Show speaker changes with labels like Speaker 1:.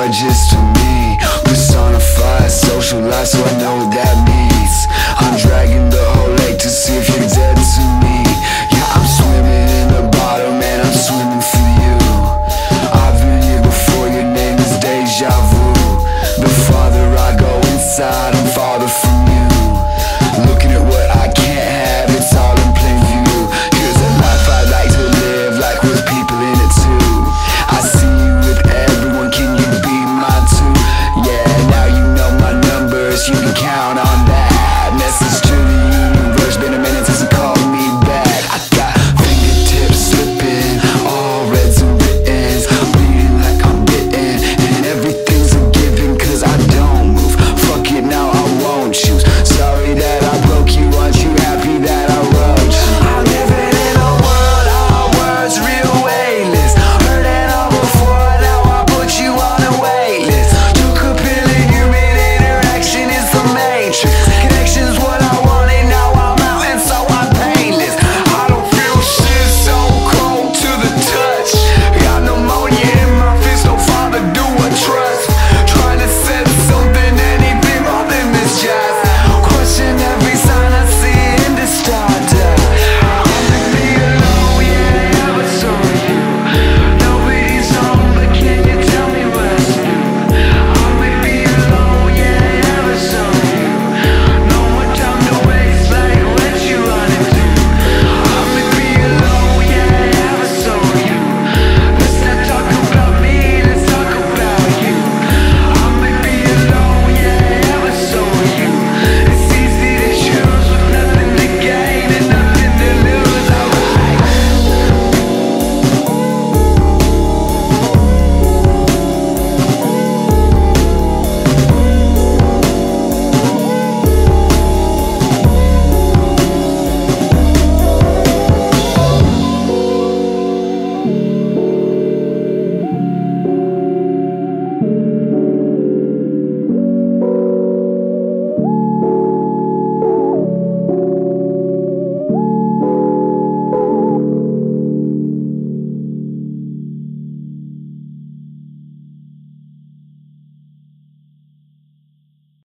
Speaker 1: gorgeous to me. count on that, Mrs. Junior.